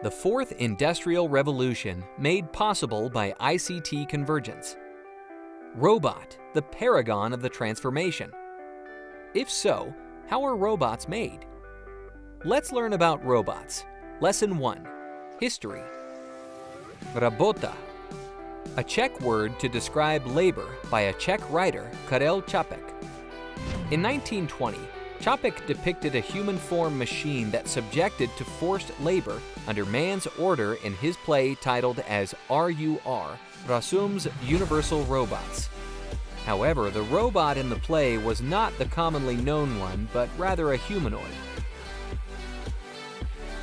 The fourth industrial revolution made possible by ICT convergence. Robot, the paragon of the transformation. If so, how are robots made? Let's learn about robots. Lesson 1. History. Rabota. A Czech word to describe labor by a Czech writer, Karel Čapek. In 1920, Čapek depicted a human form machine that subjected to forced labor under man's order in his play titled as RUR, Rossum's Universal Robots. However, the robot in the play was not the commonly known one, but rather a humanoid.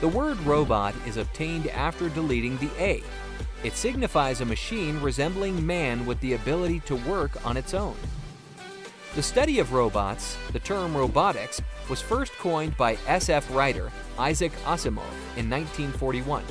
The word robot is obtained after deleting the A. It signifies a machine resembling man with the ability to work on its own. The study of robots, the term robotics, was first coined by SF writer Isaac Asimov in 1941.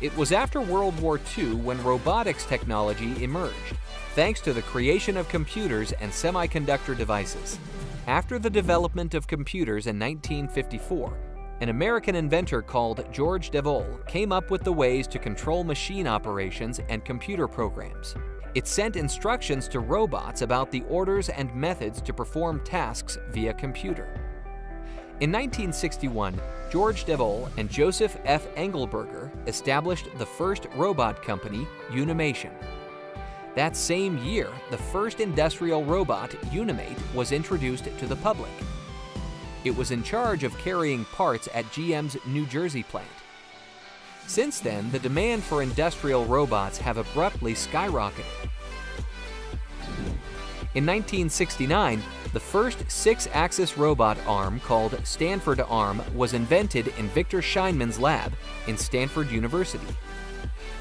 It was after World War II when robotics technology emerged, thanks to the creation of computers and semiconductor devices. After the development of computers in 1954, an American inventor called George Devol came up with the ways to control machine operations and computer programs. It sent instructions to robots about the orders and methods to perform tasks via computer. In 1961, George Devol and Joseph F. Engelberger established the first robot company, Unimation. That same year, the first industrial robot, Unimate, was introduced to the public. It was in charge of carrying parts at GM's New Jersey plant. Since then, the demand for industrial robots have abruptly skyrocketed. In 1969, the first six-axis robot arm called Stanford Arm was invented in Victor Scheinman's lab in Stanford University.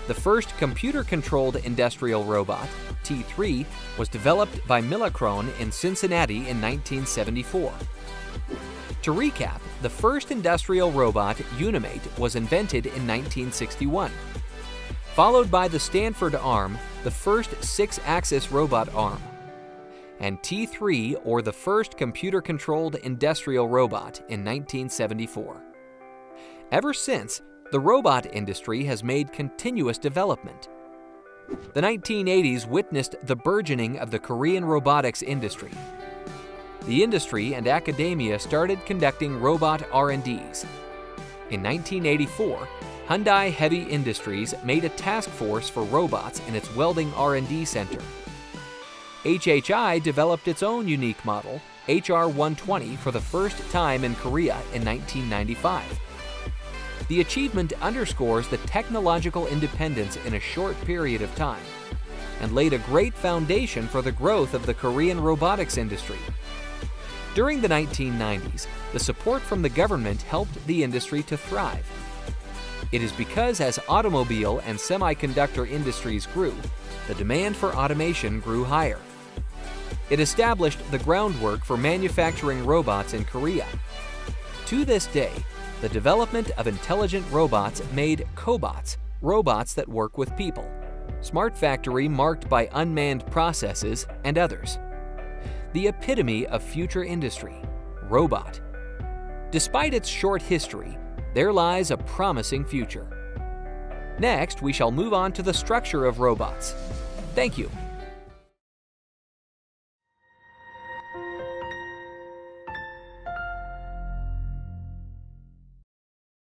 The first computer-controlled industrial robot, T3, was developed by Milacron in Cincinnati in 1974. To recap, the first industrial robot, Unimate, was invented in 1961. Followed by the Stanford arm, the first six-axis robot arm, and T3 or the first computer-controlled industrial robot in 1974. Ever since, the robot industry has made continuous development. The 1980s witnessed the burgeoning of the Korean robotics industry. The industry and academia started conducting robot R&Ds. In 1984, Hyundai Heavy Industries made a task force for robots in its welding R&D center. HHI developed its own unique model, HR-120, for the first time in Korea in 1995. The achievement underscores the technological independence in a short period of time and laid a great foundation for the growth of the Korean robotics industry. During the 1990s, the support from the government helped the industry to thrive. It is because as automobile and semiconductor industries grew, the demand for automation grew higher. It established the groundwork for manufacturing robots in Korea. To this day, the development of intelligent robots made cobots, robots that work with people, smart factory marked by unmanned processes, and others. The epitome of future industry, robot. Despite its short history, there lies a promising future. Next, we shall move on to the structure of robots. Thank you.